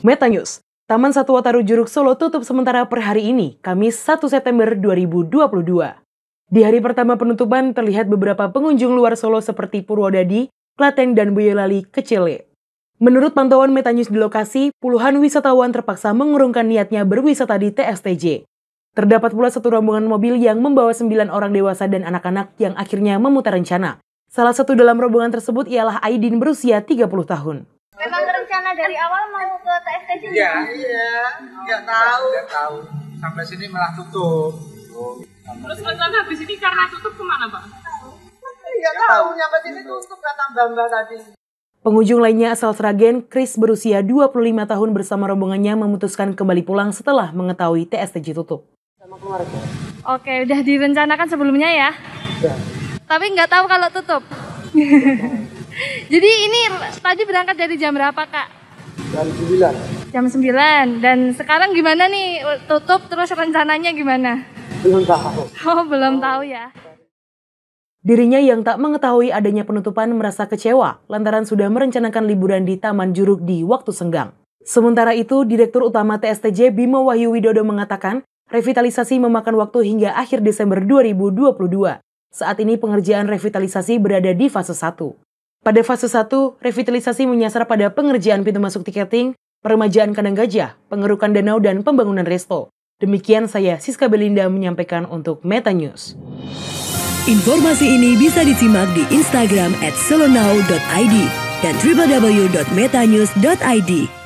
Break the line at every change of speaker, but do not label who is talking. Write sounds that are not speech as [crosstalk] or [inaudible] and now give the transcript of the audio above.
Meta News, Taman Satwa Taru Juruk Solo tutup sementara per hari ini, Kamis 1 September 2022. Di hari pertama penutupan terlihat beberapa pengunjung luar Solo seperti Purwodadi, Klaten, dan Boyolali kecil. Menurut pantauan Meta News di lokasi, puluhan wisatawan terpaksa mengurungkan niatnya berwisata di TSTJ. Terdapat pula satu rombongan mobil yang membawa sembilan orang dewasa dan anak-anak yang akhirnya memutar rencana. Salah satu dalam rombongan tersebut ialah Aidin berusia 30 tahun.
Memang rencana dari awal TSTJ?
Iya, iya. Nggak tahu. Nggak tahu. Sampai sini malah tutup.
Terus rencana habis ini karena tutup ke mana, Pak?
Nggak tahu. Nyampe sini tutup kata Mbak tadi.
Pengunjung lainnya asal Sragen, Chris berusia 25 tahun bersama rombongannya memutuskan kembali pulang setelah mengetahui TSTJ tutup.
Sama keluarga.
Oke, udah direncanakan sebelumnya ya?
Udah.
Tapi nggak tahu kalau tutup. [laughs] Jadi ini tadi berangkat dari jam berapa kak?
Jam 9.
Jam 9. Dan sekarang gimana nih tutup terus rencananya gimana?
Belum tahu.
Oh belum tahu ya.
Dirinya yang tak mengetahui adanya penutupan merasa kecewa lantaran sudah merencanakan liburan di Taman Juruk di waktu senggang. Sementara itu, Direktur Utama TSTJ Bimo Wahyu Widodo mengatakan revitalisasi memakan waktu hingga akhir Desember 2022. Saat ini pengerjaan revitalisasi berada di fase 1. Pada fase 1, revitalisasi menyasar pada pengerjaan pintu masuk tiketing, peremajaan kandang gajah, pengerukan danau, dan pembangunan resto. Demikian saya Siska Belinda menyampaikan untuk Meta News.
Informasi ini bisa disimak di Instagram selonau.id dan www.metanews.id.